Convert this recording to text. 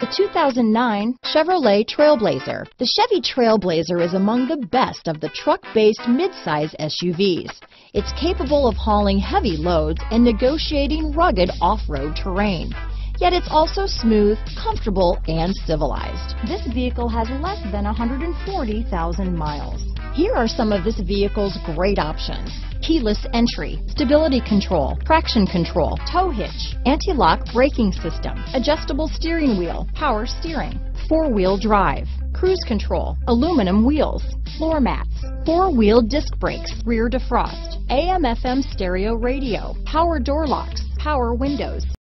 The 2009 Chevrolet Trailblazer. The Chevy Trailblazer is among the best of the truck-based midsize SUVs. It's capable of hauling heavy loads and negotiating rugged off-road terrain. Yet it's also smooth, comfortable, and civilized. This vehicle has less than 140,000 miles. Here are some of this vehicle's great options keyless entry, stability control, traction control, tow hitch, anti-lock braking system, adjustable steering wheel, power steering, four-wheel drive, cruise control, aluminum wheels, floor mats, four-wheel disc brakes, rear defrost, AM FM stereo radio, power door locks, power windows,